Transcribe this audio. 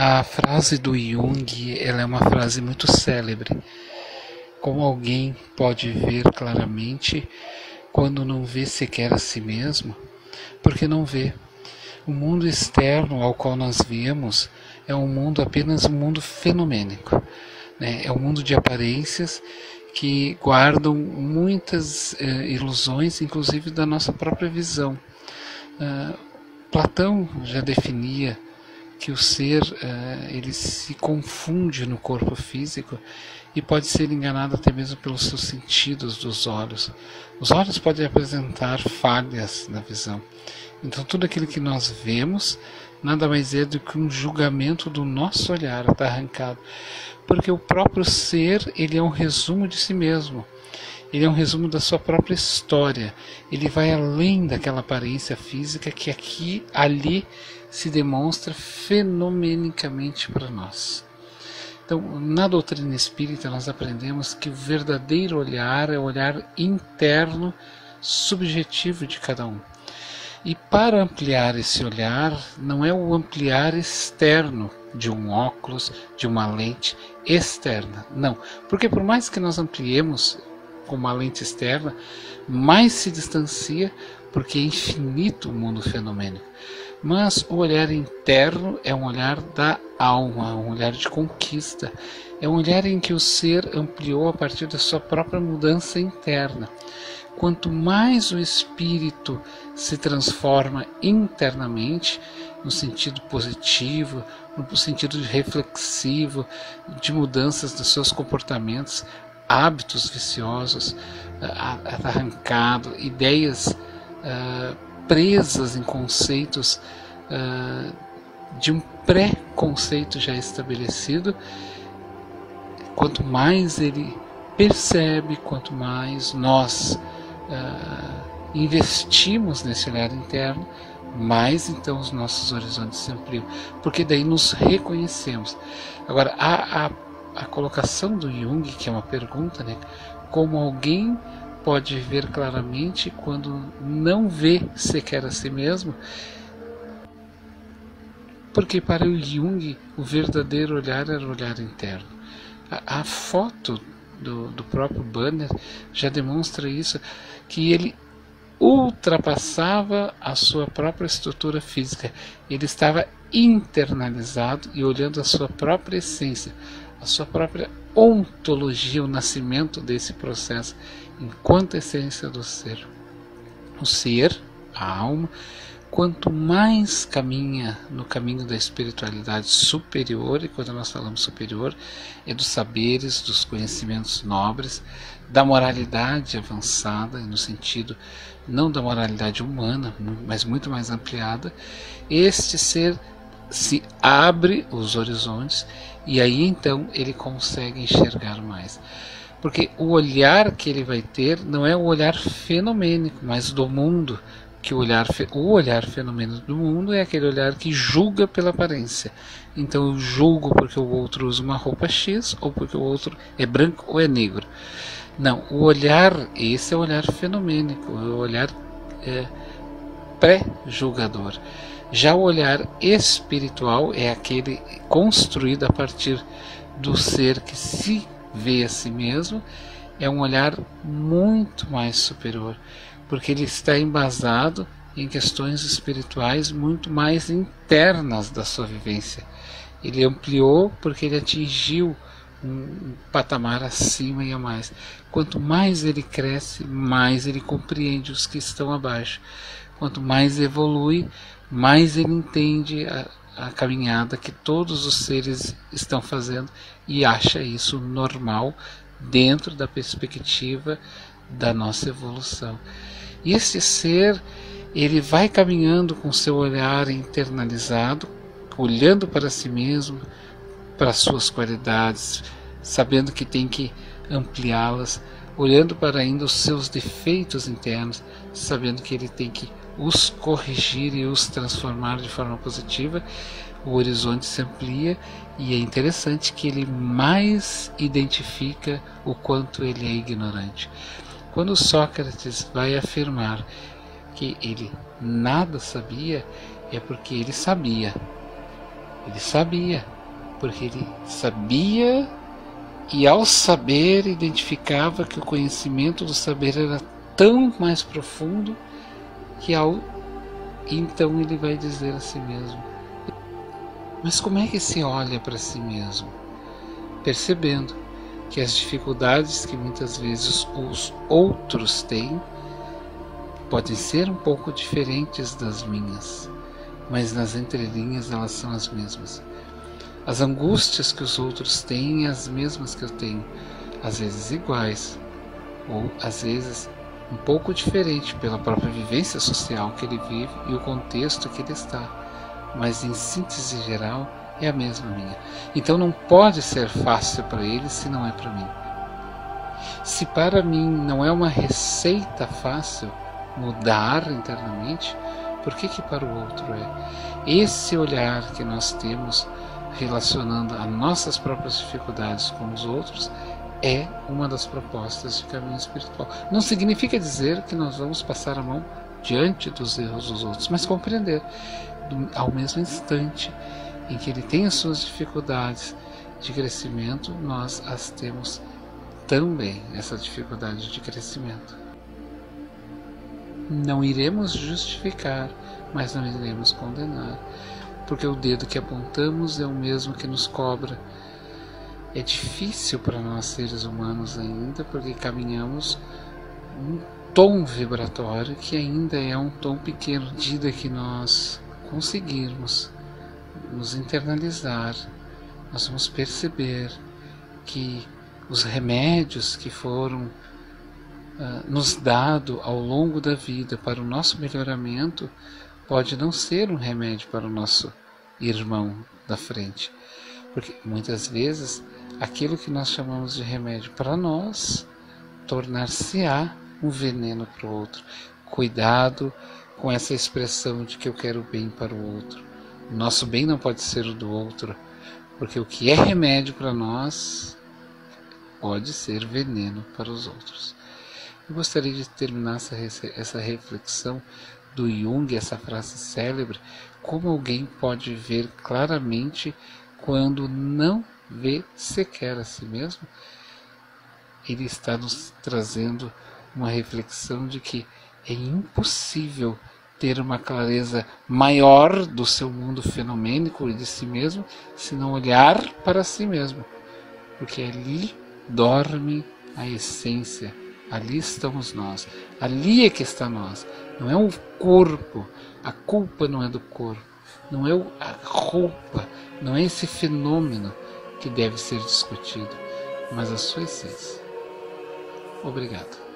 A frase do Jung ela é uma frase muito célebre. Como alguém pode ver claramente quando não vê sequer a si mesmo, porque não vê. O mundo externo ao qual nós vemos é um mundo apenas um mundo fenomênico. Né? É um mundo de aparências que guardam muitas eh, ilusões, inclusive da nossa própria visão. Uh, Platão já definia que o ser uh, ele se confunde no corpo físico e pode ser enganado até mesmo pelos seus sentidos dos olhos. Os olhos podem apresentar falhas na visão. Então tudo aquilo que nós vemos nada mais é do que um julgamento do nosso olhar está arrancado, porque o próprio ser ele é um resumo de si mesmo. Ele é um resumo da sua própria história. Ele vai além daquela aparência física que aqui, ali se demonstra fenomenicamente para nós. Então, na doutrina espírita, nós aprendemos que o verdadeiro olhar é o olhar interno, subjetivo de cada um. E para ampliar esse olhar, não é o ampliar externo de um óculos, de uma lente externa, não. Porque por mais que nós ampliemos com uma lente externa, mais se distancia, porque é infinito o mundo fenomênico. Mas o olhar interno é um olhar da alma, um olhar de conquista. É um olhar em que o ser ampliou a partir da sua própria mudança interna. Quanto mais o espírito se transforma internamente, no sentido positivo, no sentido reflexivo, de mudanças dos seus comportamentos, hábitos viciosos, arrancado, ideias uh, presas em conceitos uh, de um pré-conceito já estabelecido, quanto mais ele percebe, quanto mais nós uh, investimos nesse olhar interno, mais então os nossos horizontes se ampliam, porque daí nos reconhecemos. Agora, a, a, a colocação do Jung, que é uma pergunta, né? Como alguém pode ver claramente quando não vê sequer a si mesmo. Porque para o Jung o verdadeiro olhar era o olhar interno. A, a foto do, do próprio Banner já demonstra isso, que ele ultrapassava a sua própria estrutura física. Ele estava internalizado e olhando a sua própria essência, a sua própria ontologia, o nascimento desse processo enquanto essência do ser. O ser, a alma, quanto mais caminha no caminho da espiritualidade superior, e quando nós falamos superior, é dos saberes, dos conhecimentos nobres, da moralidade avançada, no sentido não da moralidade humana, mas muito mais ampliada, este ser se abre os horizontes e aí então ele consegue enxergar mais. Porque o olhar que ele vai ter não é o olhar fenomênico, mas do mundo. Que o olhar, o olhar fenomênico do mundo é aquele olhar que julga pela aparência. Então eu julgo porque o outro usa uma roupa X ou porque o outro é branco ou é negro. Não, o olhar, esse é o olhar fenomênico, é o olhar é, pré-julgador. Já o olhar espiritual é aquele construído a partir do ser que se vê a si mesmo, é um olhar muito mais superior, porque ele está embasado em questões espirituais muito mais internas da sua vivência. Ele ampliou porque ele atingiu um patamar acima e a mais. Quanto mais ele cresce, mais ele compreende os que estão abaixo. Quanto mais evolui, mais ele entende a, a caminhada que todos os seres estão fazendo e acha isso normal dentro da perspectiva da nossa evolução. E esse ser, ele vai caminhando com seu olhar internalizado, olhando para si mesmo, para suas qualidades, sabendo que tem que ampliá-las, olhando para ainda os seus defeitos internos, sabendo que ele tem que os corrigir e os transformar de forma positiva, o horizonte se amplia e é interessante que ele mais identifica o quanto ele é ignorante. Quando Sócrates vai afirmar que ele nada sabia, é porque ele sabia. Ele sabia, porque ele sabia e ao saber identificava que o conhecimento do saber era tão mais profundo que ao então ele vai dizer a si mesmo: Mas como é que se olha para si mesmo? Percebendo que as dificuldades que muitas vezes os outros têm podem ser um pouco diferentes das minhas, mas nas entrelinhas elas são as mesmas. As angústias que os outros têm as mesmas que eu tenho, às vezes iguais, ou às vezes um pouco diferente pela própria vivência social que ele vive e o contexto que ele está, mas em síntese geral é a mesma minha. Então não pode ser fácil para ele se não é para mim. Se para mim não é uma receita fácil mudar internamente, por que que para o outro é? Esse olhar que nós temos relacionando as nossas próprias dificuldades com os outros é uma das propostas de caminho espiritual. Não significa dizer que nós vamos passar a mão diante dos erros dos outros, mas compreender ao mesmo instante em que ele tem as suas dificuldades de crescimento, nós as temos também, essa dificuldade de crescimento. Não iremos justificar, mas não iremos condenar, porque o dedo que apontamos é o mesmo que nos cobra é difícil para nós seres humanos ainda, porque caminhamos um tom vibratório que ainda é um tom pequeno. Medida que nós conseguirmos nos internalizar, nós vamos perceber que os remédios que foram uh, nos dados ao longo da vida para o nosso melhoramento pode não ser um remédio para o nosso irmão da frente, porque muitas vezes aquilo que nós chamamos de remédio para nós tornar-se-á um veneno para o outro. Cuidado com essa expressão de que eu quero bem para o outro. O nosso bem não pode ser o do outro, porque o que é remédio para nós pode ser veneno para os outros. Eu gostaria de terminar essa, essa reflexão do Jung, essa frase célebre, como alguém pode ver claramente quando não vê sequer a si mesmo, ele está nos trazendo uma reflexão de que é impossível ter uma clareza maior do seu mundo fenomênico e de si mesmo se não olhar para si mesmo, porque ali dorme a essência, ali estamos nós, ali é que está nós, não é o corpo, a culpa não é do corpo, não é a roupa, não é esse fenômeno que deve ser discutido, mas a sua essência. Obrigado.